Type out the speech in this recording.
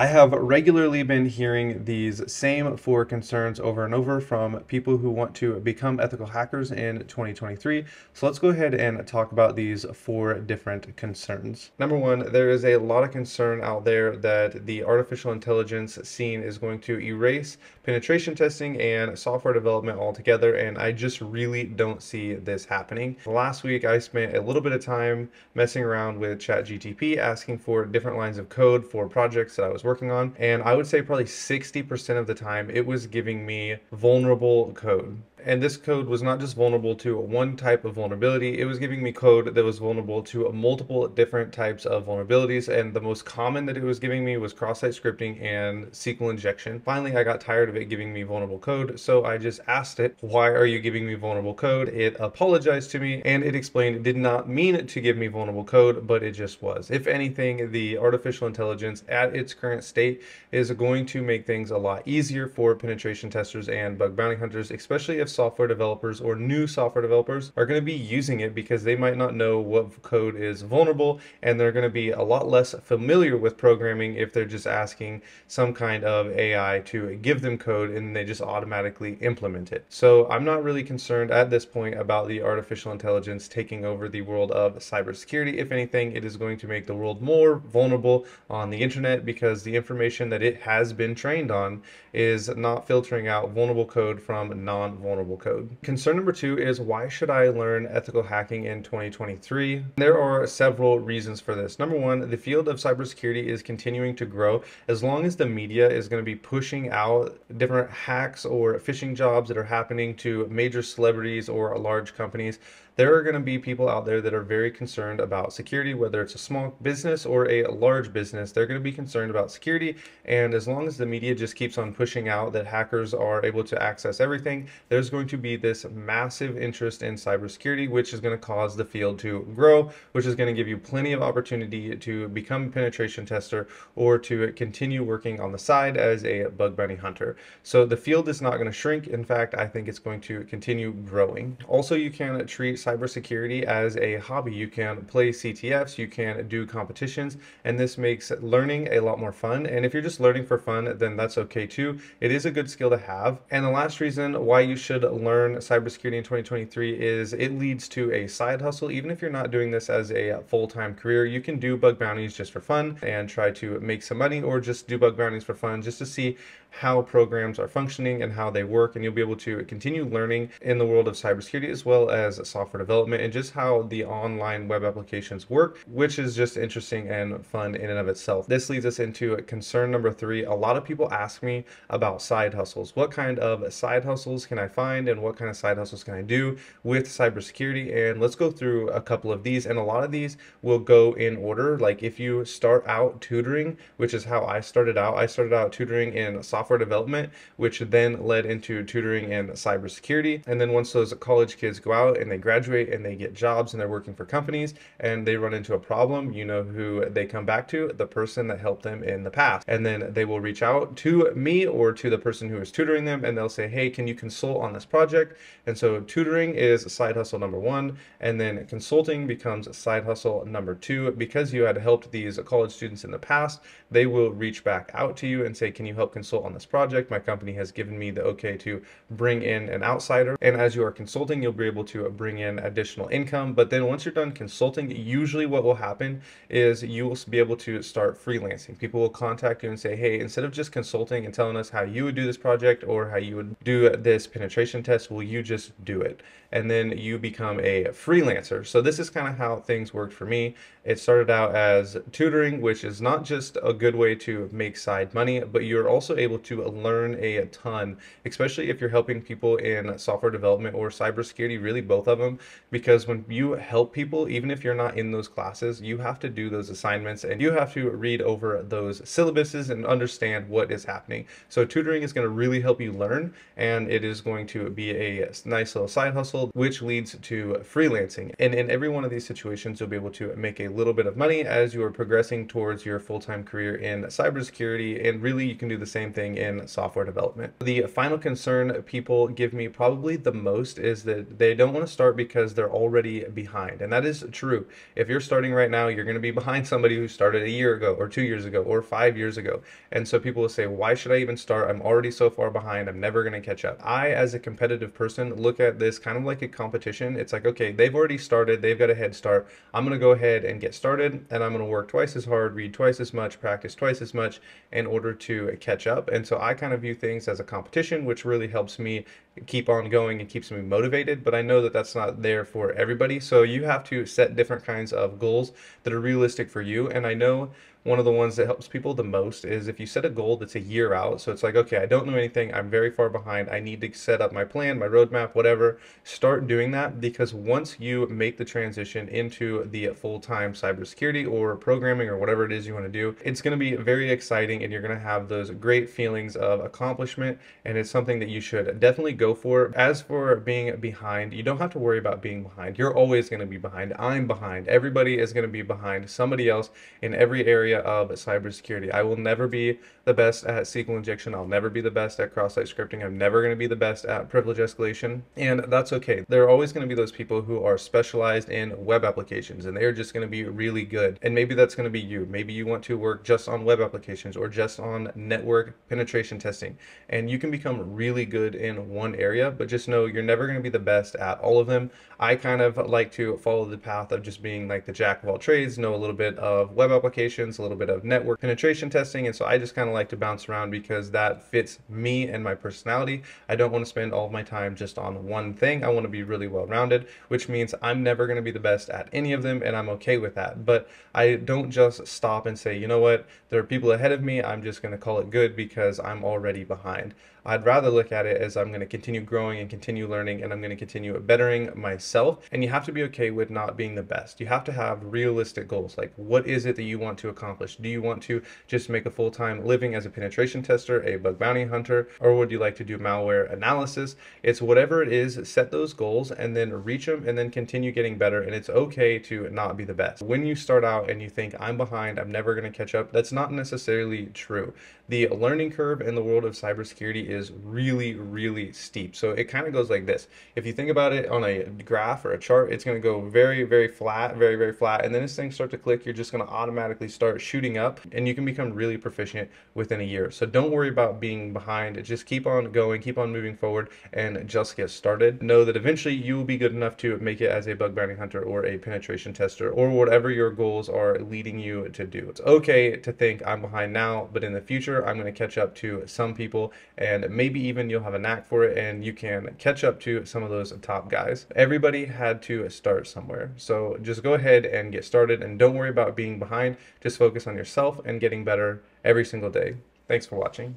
I have regularly been hearing these same four concerns over and over from people who want to become ethical hackers in 2023. So let's go ahead and talk about these four different concerns. Number one, there is a lot of concern out there that the artificial intelligence scene is going to erase penetration testing and software development altogether, and I just really don't see this happening. Last week, I spent a little bit of time messing around with ChatGTP, asking for different lines of code for projects that I was working on, and I would say probably 60% of the time it was giving me vulnerable code. And this code was not just vulnerable to one type of vulnerability, it was giving me code that was vulnerable to multiple different types of vulnerabilities. And the most common that it was giving me was cross-site scripting and SQL injection. Finally, I got tired of it giving me vulnerable code. So I just asked it, why are you giving me vulnerable code? It apologized to me and it explained it did not mean to give me vulnerable code, but it just was. If anything, the artificial intelligence at its current state is going to make things a lot easier for penetration testers and bug bounty hunters, especially if software developers or new software developers are going to be using it because they might not know what code is vulnerable and they're going to be a lot less familiar with programming if they're just asking some kind of AI to give them code and they just automatically implement it. So I'm not really concerned at this point about the artificial intelligence taking over the world of cybersecurity. If anything, it is going to make the world more vulnerable on the internet because the information that it has been trained on is not filtering out vulnerable code from non-vulnerable code. Concern number two is why should I learn ethical hacking in 2023? There are several reasons for this. Number one, the field of cybersecurity is continuing to grow. As long as the media is going to be pushing out different hacks or phishing jobs that are happening to major celebrities or large companies, there are going to be people out there that are very concerned about security, whether it's a small business or a large business. They're going to be concerned about security. And as long as the media just keeps on pushing out that hackers are able to access everything, there's going to be this massive interest in cybersecurity, which is going to cause the field to grow, which is going to give you plenty of opportunity to become a penetration tester or to continue working on the side as a bug bounty hunter. So the field is not going to shrink. In fact, I think it's going to continue growing. Also, you can treat cybersecurity as a hobby. You can play CTFs, you can do competitions, and this makes learning a lot more fun. And if you're just learning for fun, then that's okay too. It is a good skill to have. And the last reason why you should learn cybersecurity in 2023 is it leads to a side hustle. Even if you're not doing this as a full-time career, you can do bug bounties just for fun and try to make some money or just do bug bounties for fun just to see how programs are functioning and how they work and you'll be able to continue learning in the world of cybersecurity as well as software development and just how the online web applications work which is just interesting and fun in and of itself. This leads us into concern number three. A lot of people ask me about side hustles. What kind of side hustles can i find and what kind of side hustles can i do with cybersecurity? And let's go through a couple of these. And a lot of these will go in order. Like if you start out tutoring which is how i started out i started out tutoring in software software development, which then led into tutoring and cybersecurity. And then once those college kids go out and they graduate and they get jobs and they're working for companies and they run into a problem, you know who they come back to? The person that helped them in the past. And then they will reach out to me or to the person who is tutoring them and they'll say, hey, can you consult on this project? And so tutoring is side hustle number one. And then consulting becomes side hustle number two. Because you had helped these college students in the past, they will reach back out to you and say, can you help consult on this project? My company has given me the okay to bring in an outsider. And as you are consulting, you'll be able to bring in additional income. But then once you're done consulting, usually what will happen is you will be able to start freelancing. People will contact you and say, hey, instead of just consulting and telling us how you would do this project or how you would do this penetration test, will you just do it? And then you become a freelancer. So this is kind of how things worked for me. It started out as tutoring, which is not just a good way to make side money, but you're also able to learn a ton, especially if you're helping people in software development or cybersecurity, really both of them. Because when you help people, even if you're not in those classes, you have to do those assignments and you have to read over those syllabuses and understand what is happening. So tutoring is going to really help you learn and it is going to be a nice little side hustle, which leads to freelancing. And in every one of these situations, you'll be able to make a little bit of money as you are progressing towards your full-time career in cybersecurity. And really, you can do the same thing in software development. The final concern people give me probably the most is that they don't want to start because they're already behind. And that is true. If you're starting right now, you're going to be behind somebody who started a year ago or two years ago or five years ago. And so people will say, why should I even start? I'm already so far behind. I'm never going to catch up. I, as a competitive person, look at this kind of like a competition. It's like, okay, they've already started. They've got a head start. I'm going to go ahead and get started and I'm going to work twice as hard, read twice as much, practice twice as much in order to catch up. And so I kind of view things as a competition, which really helps me keep on going and keeps me motivated. But I know that that's not there for everybody. So you have to set different kinds of goals that are realistic for you. And I know one of the ones that helps people the most is if you set a goal that's a year out. So it's like, okay, I don't know anything. I'm very far behind. I need to set up my plan, my roadmap, whatever. Start doing that because once you make the transition into the full time cybersecurity or programming or whatever it is you want to do, it's going to be very exciting and you're going to have those great feelings of accomplishment. And it's something that you should definitely go for. As for being behind, you don't have to worry about being behind. You're always going to be behind. I'm behind. Everybody is going to be behind somebody else in every area area of cybersecurity. I will never be the best at SQL injection. I'll never be the best at cross-site scripting. I'm never going to be the best at privilege escalation, and that's okay. There are always going to be those people who are specialized in web applications, and they're just going to be really good. And maybe that's going to be you. Maybe you want to work just on web applications or just on network penetration testing, and you can become really good in one area, but just know you're never going to be the best at all of them. I kind of like to follow the path of just being like the jack of all trades, know a little bit of web applications, a little bit of network penetration testing. And so I just kind of like to bounce around because that fits me and my personality. I don't want to spend all of my time just on one thing. I want to be really well rounded, which means I'm never going to be the best at any of them. And I'm okay with that. But I don't just stop and say, you know what, there are people ahead of me. I'm just going to call it good because I'm already behind. I'd rather look at it as I'm going to continue growing and continue learning and I'm going to continue bettering myself. And you have to be okay with not being the best. You have to have realistic goals. Like, what is it that you want to accomplish? Do you want to just make a full time living as a penetration tester, a bug bounty hunter, or would you like to do malware analysis? It's whatever it is, set those goals and then reach them and then continue getting better. And it's okay to not be the best. When you start out and you think, I'm behind, I'm never going to catch up, that's not necessarily true. The learning curve in the world of cybersecurity is really, really steep. So it kind of goes like this. If you think about it on a graph or a chart, it's going to go very, very flat, very, very flat. And then as things start to click, you're just going to automatically start shooting up and you can become really proficient within a year. So don't worry about being behind. Just keep on going, keep on moving forward and just get started. Know that eventually you will be good enough to make it as a bug bounty hunter or a penetration tester or whatever your goals are leading you to do. It's okay to think I'm behind now, but in the future, I'm going to catch up to some people and maybe even you'll have a knack for it and you can catch up to some of those top guys. Everybody had to start somewhere. So just go ahead and get started and don't worry about being behind. Just focus on yourself and getting better every single day. Thanks for watching.